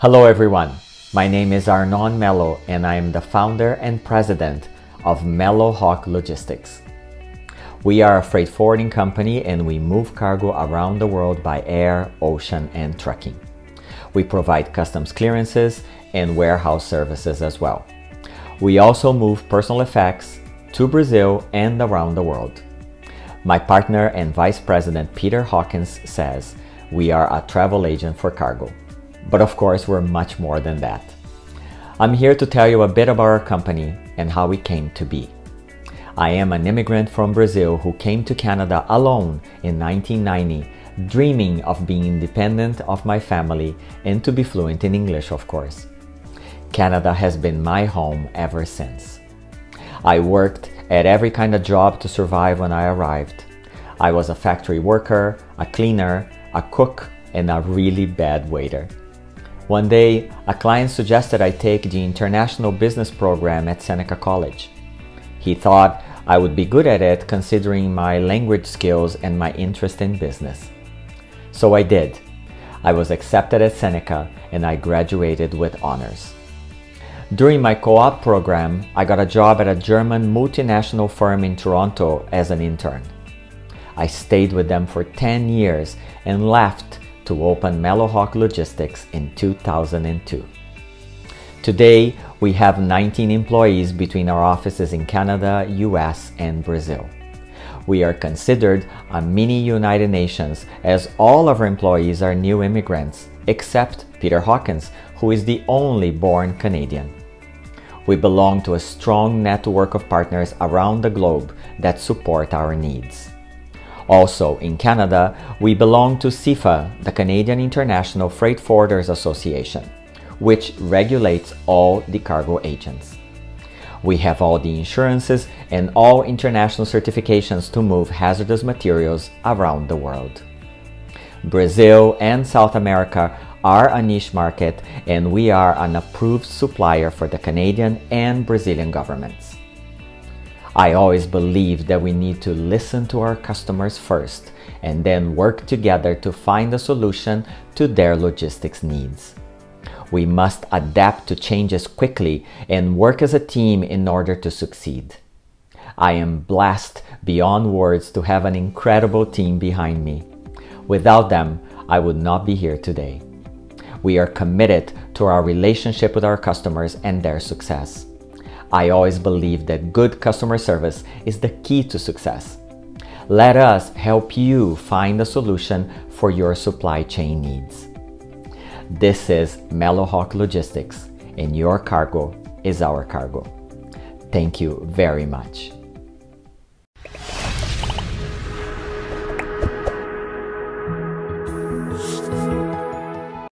Hello everyone, my name is Arnon Melo and I am the founder and president of Mellohawk Logistics. We are a freight forwarding company and we move cargo around the world by air, ocean, and trucking. We provide customs clearances and warehouse services as well. We also move personal effects to Brazil and around the world. My partner and Vice President Peter Hawkins says we are a travel agent for cargo. But of course, we're much more than that. I'm here to tell you a bit about our company and how we came to be. I am an immigrant from Brazil who came to Canada alone in 1990, dreaming of being independent of my family and to be fluent in English, of course. Canada has been my home ever since. I worked at every kind of job to survive when I arrived. I was a factory worker, a cleaner, a cook, and a really bad waiter. One day, a client suggested I take the International Business Program at Seneca College. He thought I would be good at it considering my language skills and my interest in business. So I did. I was accepted at Seneca and I graduated with honors. During my co-op program, I got a job at a German multinational firm in Toronto as an intern. I stayed with them for 10 years and left to open Mellohawk Logistics in 2002. Today, we have 19 employees between our offices in Canada, US, and Brazil. We are considered a mini United Nations as all of our employees are new immigrants, except Peter Hawkins, who is the only born Canadian. We belong to a strong network of partners around the globe that support our needs. Also, in Canada, we belong to CIFA, the Canadian International Freight Forwarders Association, which regulates all the cargo agents. We have all the insurances and all international certifications to move hazardous materials around the world. Brazil and South America are a niche market and we are an approved supplier for the Canadian and Brazilian governments. I always believe that we need to listen to our customers first and then work together to find a solution to their logistics needs. We must adapt to changes quickly and work as a team in order to succeed. I am blessed beyond words to have an incredible team behind me. Without them, I would not be here today. We are committed to our relationship with our customers and their success. I always believe that good customer service is the key to success. Let us help you find a solution for your supply chain needs. This is Mellohawk Logistics, and your cargo is our cargo. Thank you very much.